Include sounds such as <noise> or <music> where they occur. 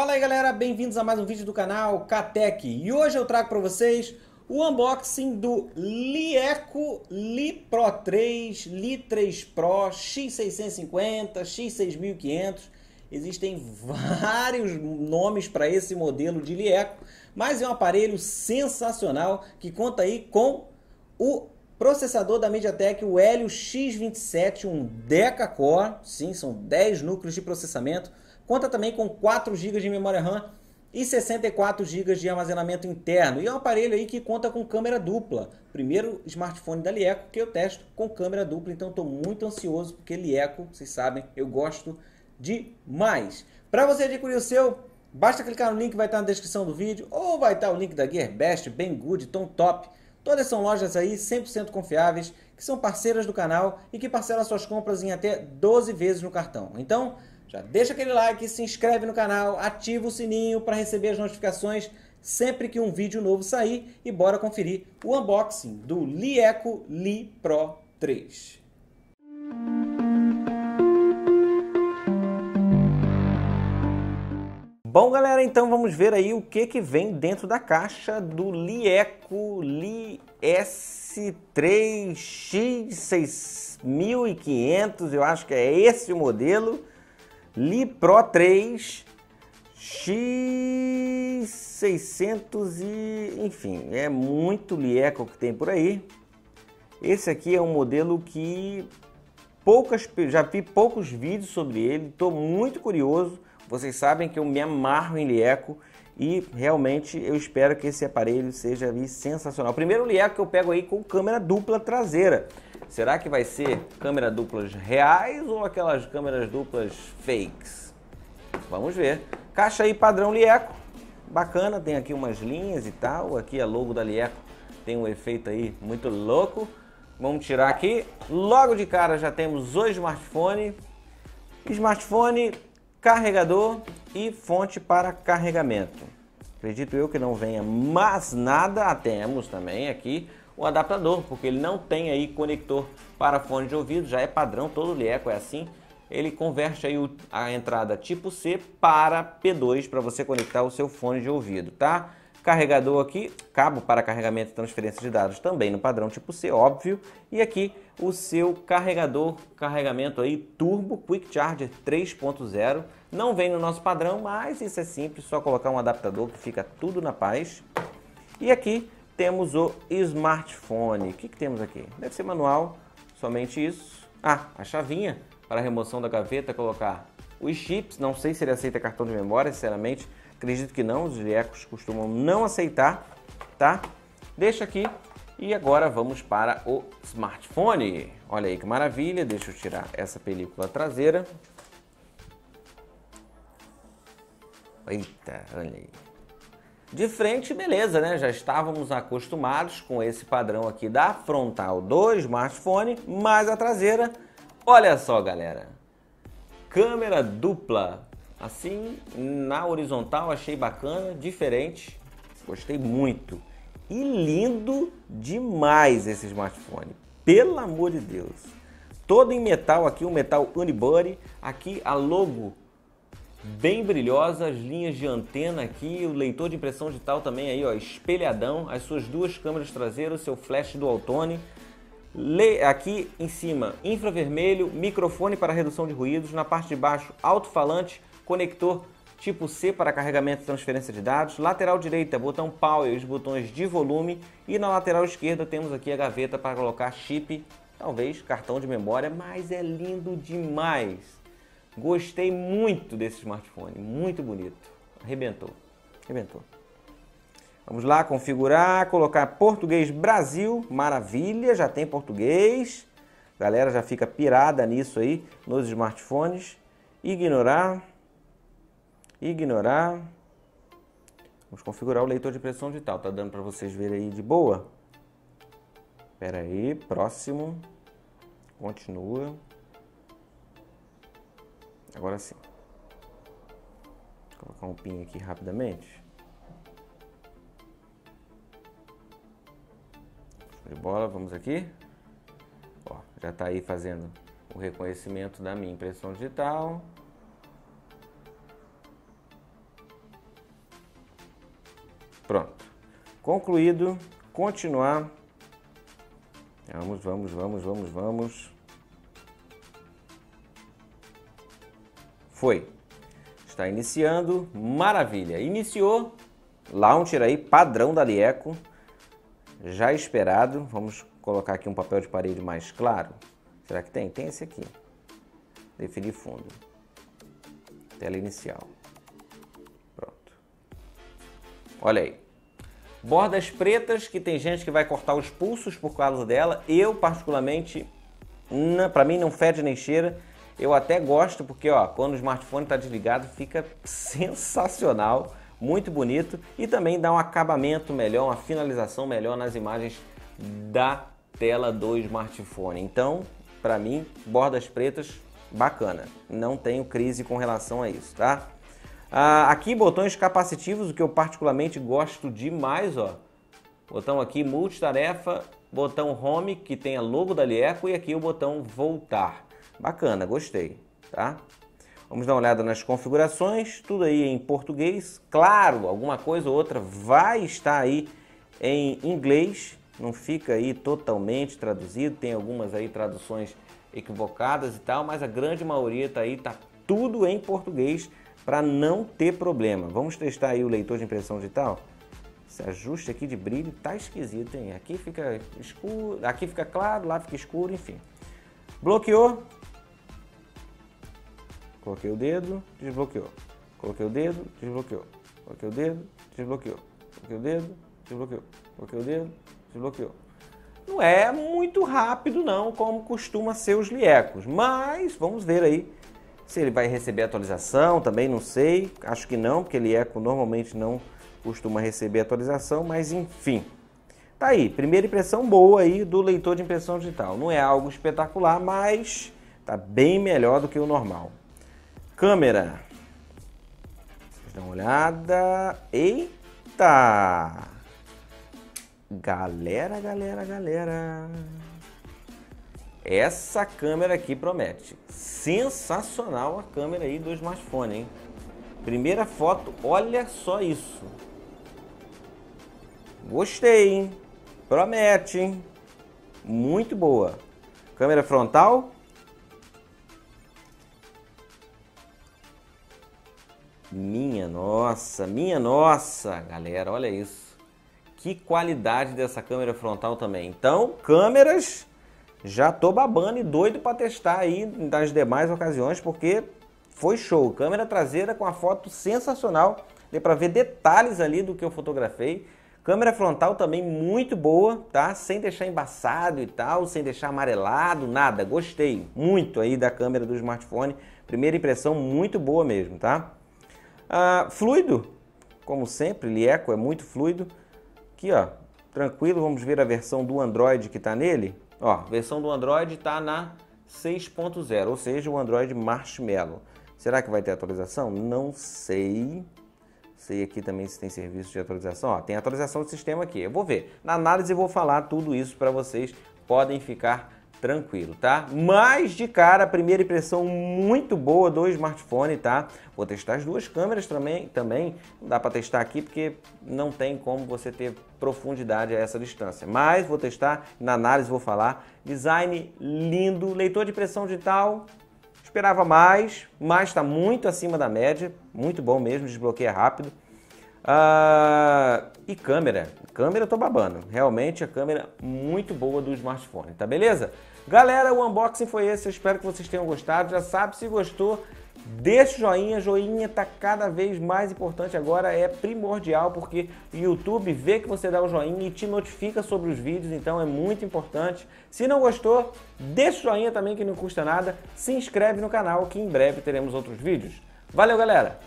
Fala aí galera, bem-vindos a mais um vídeo do canal Catec. E hoje eu trago para vocês o unboxing do Lieco Li Pro 3, Li 3 Pro, X650, X6500 Existem vários nomes para esse modelo de Lieco, mas é um aparelho sensacional que conta aí com o processador da MediaTek, o Helio X27, um Deca-Core, sim, são 10 núcleos de processamento, conta também com 4 GB de memória RAM e 64 GB de armazenamento interno. E é um aparelho aí que conta com câmera dupla. Primeiro smartphone da Lieco que eu testo com câmera dupla, então estou muito ansioso porque Lieco, vocês sabem, eu gosto demais. Para você adquirir o seu, basta clicar no link que vai estar na descrição do vídeo ou vai estar o link da GearBest, Banggood, Tom Top. Todas são lojas aí 100% confiáveis, que são parceiras do canal e que parcelam suas compras em até 12 vezes no cartão. Então, já deixa aquele like, se inscreve no canal, ativa o sininho para receber as notificações sempre que um vídeo novo sair e bora conferir o unboxing do Lieco Li Pro 3. Bom, galera, então vamos ver aí o que, que vem dentro da caixa do Lieco Li S3X6500, eu acho que é esse o modelo. Li Pro 3 X600 e... enfim, é muito Lieco que tem por aí. Esse aqui é um modelo que poucas, já vi poucos vídeos sobre ele, estou muito curioso vocês sabem que eu me amarro em Lieco e realmente eu espero que esse aparelho seja sensacional. Primeiro Lieco que eu pego aí com câmera dupla traseira. Será que vai ser câmera duplas reais ou aquelas câmeras duplas fakes? Vamos ver. Caixa aí padrão Lieco. Bacana, tem aqui umas linhas e tal. Aqui a logo da Lieco tem um efeito aí muito louco. Vamos tirar aqui. Logo de cara já temos o smartphone. Smartphone carregador e fonte para carregamento. Acredito eu que não venha mais nada, temos também aqui o adaptador, porque ele não tem aí conector para fone de ouvido, já é padrão, todo Lieco é assim. Ele converte aí a entrada tipo C para P2 para você conectar o seu fone de ouvido, tá? Carregador aqui, cabo para carregamento e transferência de dados também no padrão tipo C, óbvio. E aqui o seu carregador, carregamento aí turbo Quick Charger 3.0. Não vem no nosso padrão, mas isso é simples, só colocar um adaptador que fica tudo na paz. E aqui temos o smartphone. O que, que temos aqui? Deve ser manual, somente isso. Ah, a chavinha para remoção da gaveta, colocar os chips. Não sei se ele aceita cartão de memória, sinceramente Acredito que não, os Liecos costumam não aceitar, tá? Deixa aqui e agora vamos para o smartphone. Olha aí que maravilha, deixa eu tirar essa película traseira. Eita, olha aí. De frente, beleza, né? Já estávamos acostumados com esse padrão aqui da frontal do smartphone, mas a traseira, olha só, galera. Câmera dupla Assim, na horizontal achei bacana, diferente, gostei muito. E lindo demais esse smartphone, pelo amor de Deus. Todo em metal aqui, um metal unibody, aqui a logo bem brilhosa, as linhas de antena aqui, o leitor de impressão digital também aí, ó, espelhadão, as suas duas câmeras traseiras, seu flash do Altone. Aqui em cima, infravermelho, microfone para redução de ruídos, na parte de baixo, alto-falante, conector tipo C para carregamento e transferência de dados, lateral direita, botão power e os botões de volume e na lateral esquerda temos aqui a gaveta para colocar chip, talvez cartão de memória, mas é lindo demais. Gostei muito desse smartphone, muito bonito. Arrebentou, arrebentou. Vamos lá, configurar, colocar português Brasil, maravilha, já tem português. Galera já fica pirada nisso aí nos smartphones. Ignorar, ignorar. Vamos configurar o leitor de pressão digital. Tá dando para vocês verem aí de boa? Espera aí, próximo. Continua. Agora sim. Vou colocar um pin aqui rapidamente. de bola, vamos aqui. Ó, já está aí fazendo o reconhecimento da minha impressão digital. Concluído. Continuar. Vamos, vamos, vamos, vamos, vamos. Foi. Está iniciando. Maravilha. Iniciou. Launcher aí, padrão da Lieco. Já esperado. Vamos colocar aqui um papel de parede mais claro. Será que tem? Tem esse aqui. Definir fundo. Tela inicial. Pronto. Olha aí. Bordas pretas, que tem gente que vai cortar os pulsos por causa dela. Eu, particularmente, para mim não fede nem cheira. Eu até gosto porque, ó, quando o smartphone está desligado, fica <laughs> sensacional, muito bonito e também dá um acabamento melhor, uma finalização melhor nas imagens da tela do smartphone. Então, para mim, bordas pretas, bacana. Não tenho crise com relação a isso, tá? Ah, aqui botões capacitivos, o que eu particularmente gosto demais, ó. Botão aqui multitarefa, botão home que tem a logo da Lieco e aqui o botão voltar. Bacana, gostei, tá? Vamos dar uma olhada nas configurações, tudo aí em português. Claro, alguma coisa ou outra vai estar aí em inglês, não fica aí totalmente traduzido, tem algumas aí traduções equivocadas e tal, mas a grande maioria está aí, tá tudo em português para não ter problema. Vamos testar aí o leitor de impressão digital? Esse ajuste aqui de brilho tá esquisito, hein? Aqui fica escuro, aqui fica claro, lá fica escuro, enfim. Bloqueou, Coloquei o dedo, desbloqueou. Coloquei o dedo, desbloqueou. Coloquei o dedo, desbloqueou. Coloquei o dedo, desbloqueou. Coloquei o dedo, desbloqueou. Não é muito rápido não, como costuma ser os liecos, mas vamos ver aí se ele vai receber atualização, também não sei. Acho que não, porque lieco normalmente não costuma receber atualização, mas enfim. Tá aí, primeira impressão boa aí do leitor de impressão digital. Não é algo espetacular, mas tá bem melhor do que o normal. Câmera. Vocês dão uma olhada. Eita! Galera, galera, galera. Essa câmera aqui promete. Sensacional a câmera aí do smartphone, hein? Primeira foto, olha só isso. Gostei, hein? Promete, hein? Muito boa. Câmera frontal, Minha nossa, minha nossa, galera, olha isso. Que qualidade dessa câmera frontal também. Então, câmeras, já tô babando e doido para testar aí nas demais ocasiões, porque foi show. Câmera traseira com a foto sensacional, deu para ver detalhes ali do que eu fotografei. Câmera frontal também muito boa, tá? Sem deixar embaçado e tal, sem deixar amarelado, nada. Gostei muito aí da câmera do smartphone. Primeira impressão muito boa mesmo, tá? Ah, fluido, como sempre, Lieco é muito fluido. Aqui, ó, tranquilo, vamos ver a versão do Android que está nele. Ó, versão do Android está na 6.0, ou seja, o Android Marshmallow. Será que vai ter atualização? Não sei. Sei aqui também se tem serviço de atualização. Ó, tem atualização do sistema aqui. Eu vou ver. Na análise eu vou falar tudo isso para vocês. Podem ficar tranquilo, tá? Mas de cara, primeira impressão muito boa do smartphone, tá? Vou testar as duas câmeras também, também. Não dá para testar aqui porque não tem como você ter profundidade a essa distância. Mas vou testar, na análise vou falar. Design lindo, leitor de impressão digital, esperava mais, mas está muito acima da média, muito bom mesmo, desbloqueia rápido. Uh, e câmera, câmera eu tô babando, realmente a câmera muito boa do smartphone, tá beleza? Galera, o unboxing foi esse, eu espero que vocês tenham gostado. Já sabe, se gostou, deixa o joinha, joinha tá cada vez mais importante agora, é primordial, porque o YouTube vê que você dá o joinha e te notifica sobre os vídeos, então é muito importante. Se não gostou, deixa o joinha também que não custa nada, se inscreve no canal que em breve teremos outros vídeos. Valeu, galera!